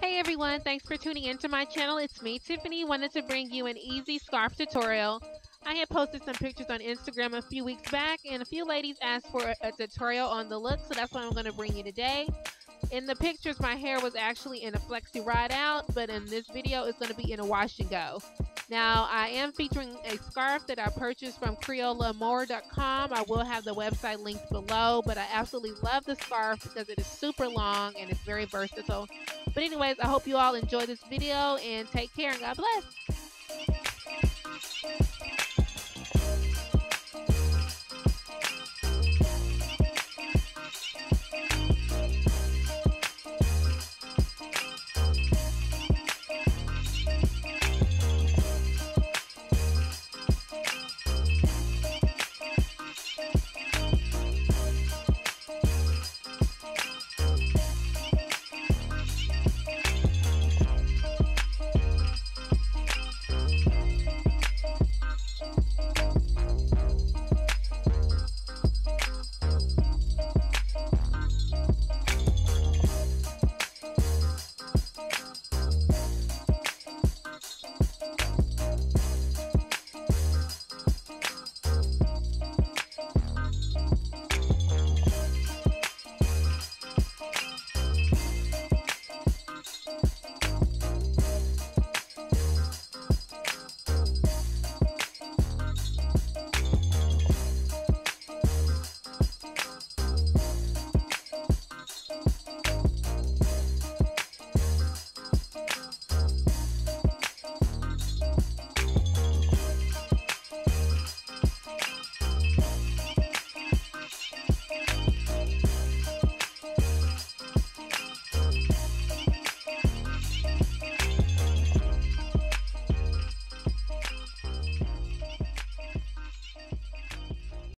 Hey everyone, thanks for tuning into my channel. It's me, Tiffany. Wanted to bring you an easy scarf tutorial. I had posted some pictures on Instagram a few weeks back and a few ladies asked for a, a tutorial on the look, so that's what I'm going to bring you today. In the pictures, my hair was actually in a flexi rod out, but in this video, it's going to be in a wash and go. Now, I am featuring a scarf that I purchased from CreoleAmour.com. I will have the website linked below, but I absolutely love the scarf because it is super long and it's very versatile. But anyways, I hope you all enjoy this video and take care and God bless.